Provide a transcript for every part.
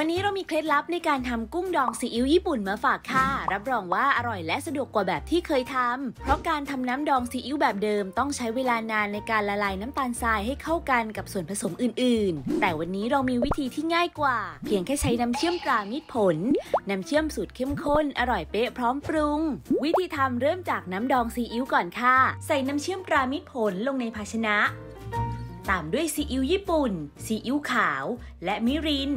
วันนี้เรามีเคล็ดลับในการทำกุ้งดองซีอิ๊วญี่ปุ่นมาฝากค่ะ รับรองว่าอร่อยและสะดวกกว่าแบบที่เคยทำ เพราะการทำน้ำดองซีอิ๊วแบบเดิมต้องใช้เวลานานในการละลายน้ำตาลทรายให้เข้ากันกับส่วนผสมอื่น ๆ แต่วันนี้เรามีวิธีที่ง่ายกว่า เพียงแค่ใช้น้ำเชื่อมตรามิตรผล น้ำเชื่อมสูตรเข้มข้น อร่อยเป๊ะพร้อมปรุง วิธีทำเริ่มจากน้ำดองซีอิ๊วก่อนค่ะ ใส่น้ำเชื่อมตรามิตรผลลงในภาชนะ ตามด้วยซีอิ๊วญี่ปุ่น ซีอิ๊วขาว และมิริน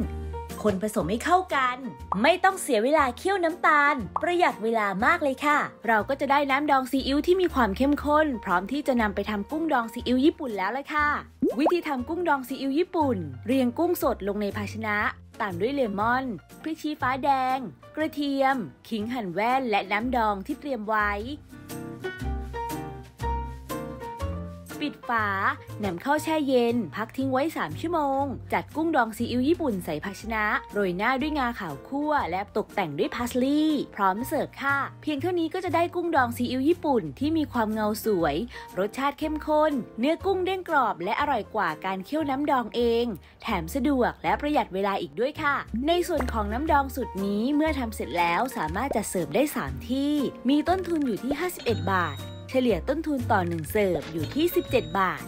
คนผสมให้เข้ากัน ไม่ต้องเสียเวลาเคี่ยวน้ำตาล ประหยัดเวลามากเลยค่ะ เราก็จะได้น้ำดองซีอิ๊วที่มีความเข้มข้น พร้อมที่จะนำไปทำกุ้งดองซีอิ๊วญี่ปุ่นแล้วละค่ะ วิธีทำกุ้งดองซีอิ๊วญี่ปุ่น เรียงกุ้งสดลงในภาชนะตามด้วยเลมอน พริกชี้ฟ้าแดง กระเทียม ขิงหั่นแว่นและน้ำดองที่เตรียมไว้ ปิดฝานำเข้าแช่เย็น พักทิ้งไว้ 3 ชั่วโมง จัดกุ้งดองซีอิ๊วญี่ปุ่นใส่ภาชนะ โรยหน้าด้วยงาขาวคั่ว และตกแต่งด้วยพาสลีย์พร้อมเสิร์ฟค่ะ เพียงเท่านี้ก็จะได้กุ้งดองซีอิ๊วญี่ปุ่นที่มีความเงาสวย รสชาติเข้มข้น เนื้อกุ้งเด้งกรอบและอร่อยกว่าการเคี่ยวน้ำดองเอง แถมสะดวกและประหยัดเวลาอีกด้วยค่ะ ในส่วนของน้ำดองสุดนี้เมื่อทำเสร็จแล้วสามารถจัดเสิร์ฟได้ 3 ที่ มีต้นทุนอยู่ที่ 51 บาท เฉลี่ยต้นทุนต่อ 1 เสิร์ฟอยู่ที่ 17 บาท